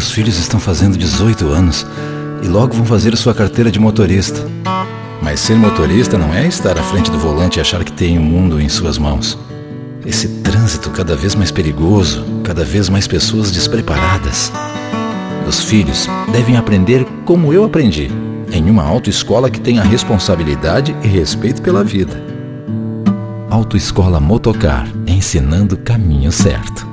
Meus filhos estão fazendo 18 anos e logo vão fazer sua carteira de motorista. Mas ser motorista não é estar à frente do volante e achar que tem o mundo em suas mãos. Esse trânsito cada vez mais perigoso, cada vez mais pessoas despreparadas. Meus filhos devem aprender como eu aprendi, em uma autoescola que tenha responsabilidade e respeito pela vida. Autoescola Motocar, ensinando o caminho certo.